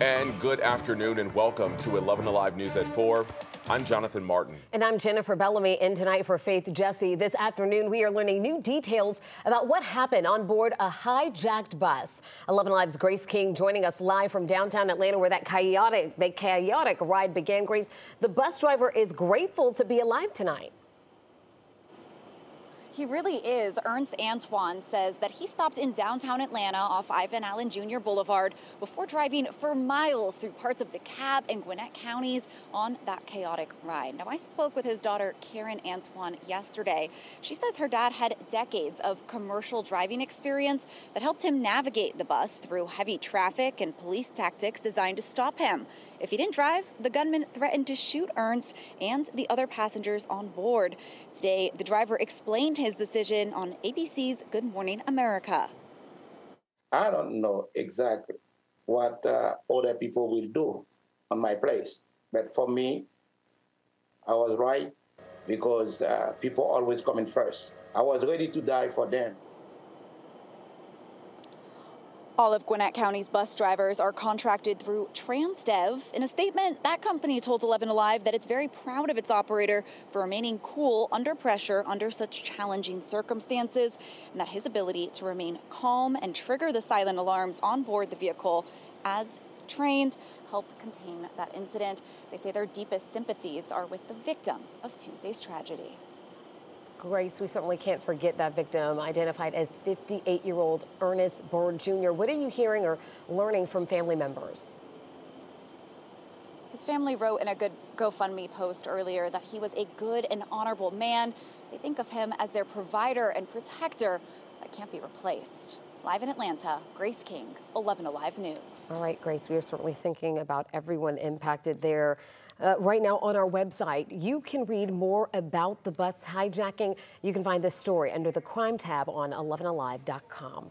And good afternoon and welcome to 11 Alive News at 4. I'm Jonathan Martin. And I'm Jennifer Bellamy in tonight for Faith Jessie. This afternoon, we are learning new details about what happened on board a hijacked bus. 11 Alive's Grace King joining us live from downtown Atlanta where that chaotic, that chaotic ride began. Grace, the bus driver is grateful to be alive tonight. He really is. Ernst Antoine says that he stopped in downtown Atlanta off Ivan Allen Jr. Boulevard before driving for miles through parts of DeKalb and Gwinnett counties on that chaotic ride. Now, I spoke with his daughter, Karen Antoine, yesterday. She says her dad had decades of commercial driving experience that helped him navigate the bus through heavy traffic and police tactics designed to stop him. If he didn't drive, the gunman threatened to shoot Ernst and the other passengers on board. Today, the driver explained his decision on ABC's Good Morning America. I don't know exactly what uh, other people will do on my place, but for me, I was right because uh, people always coming first. I was ready to die for them. All of Gwinnett County's bus drivers are contracted through Transdev. In a statement, that company told 11 Alive that it's very proud of its operator for remaining cool under pressure under such challenging circumstances, and that his ability to remain calm and trigger the silent alarms on board the vehicle as trained helped contain that incident. They say their deepest sympathies are with the victim of Tuesday's tragedy. Grace, we certainly can't forget that victim, identified as 58-year-old Ernest Bird Jr. What are you hearing or learning from family members? His family wrote in a good GoFundMe post earlier that he was a good and honorable man. They think of him as their provider and protector that can't be replaced. Live in Atlanta, Grace King, 11 Alive News. All right, Grace, we are certainly thinking about everyone impacted there. Uh, right now on our website, you can read more about the bus hijacking. You can find this story under the crime tab on 11alive.com.